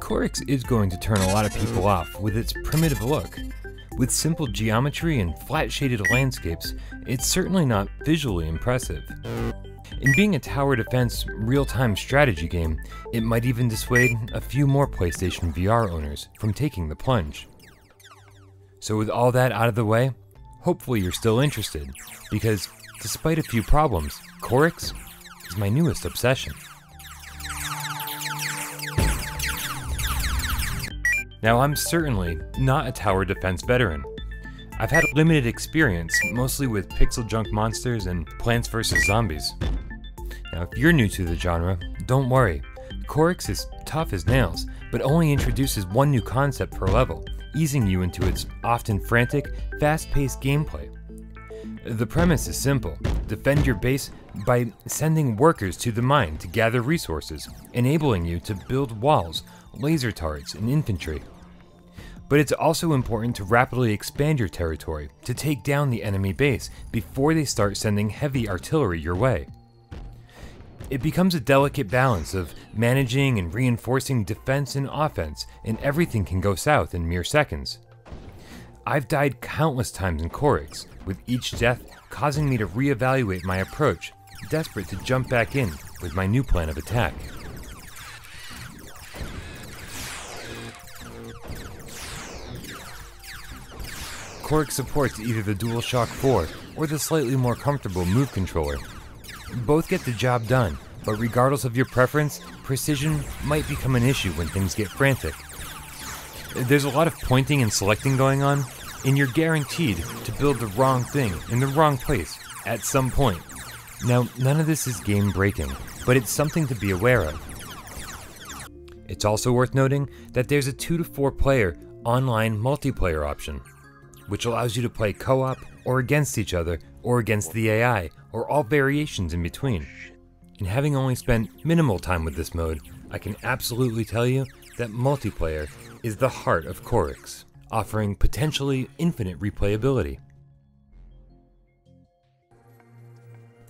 Korix is going to turn a lot of people off with its primitive look. With simple geometry and flat shaded landscapes, it's certainly not visually impressive. In being a tower defense real time strategy game, it might even dissuade a few more PlayStation VR owners from taking the plunge. So, with all that out of the way, hopefully you're still interested, because despite a few problems, Korix is my newest obsession. Now, I'm certainly not a tower defense veteran. I've had limited experience, mostly with PixelJunk Monsters and Plants vs. Zombies. Now, if you're new to the genre, don't worry. Korix is tough as nails, but only introduces one new concept per level, easing you into its often frantic, fast paced gameplay. The premise is simple defend your base by sending workers to the mine to gather resources, enabling you to build walls, laser turrets, and infantry. But it's also important to rapidly expand your territory to take down the enemy base before they start sending heavy artillery your way. It becomes a delicate balance of managing and reinforcing defense and offense, and everything can go south in mere seconds. I've died countless times in Korix, with each death causing me to reevaluate my approach, desperate to jump back in with my new plan of attack. Korix supports either the DualShock 4 or the slightly more comfortable Move controller. Both get the job done, but regardless of your preference, precision might become an issue when things get frantic. There's a lot of pointing and selecting going on, and you're guaranteed to build the wrong thing in the wrong place at some point. Now, none of this is game breaking, but it's something to be aware of. It's also worth noting that there's a 2 to 4 player online multiplayer option, which allows you to play co op or against each other or against the AI or all variations in between. And having only spent minimal time with this mode, I can absolutely tell you that multiplayer is the heart of Korix, offering potentially infinite replayability.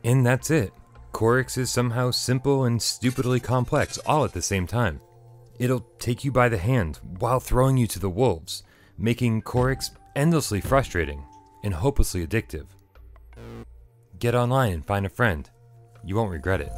And that's it. Korix is somehow simple and stupidly complex all at the same time. It'll take you by the hand while throwing you to the wolves, making Korix endlessly frustrating and hopelessly addictive. Get online and find a friend. You won't regret it.